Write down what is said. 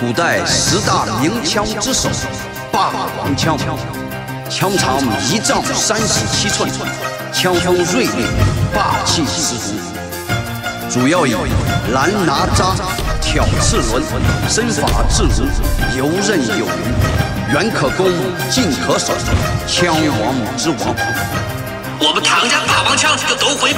古代十大名枪之首，霸王枪，枪长一丈三十七寸，枪锋锐利，霸气十足。主要以拦拿扎、挑刺轮，身法自如，游刃有余，远可攻，近可守，枪王之王。我们唐家霸王枪就夺回。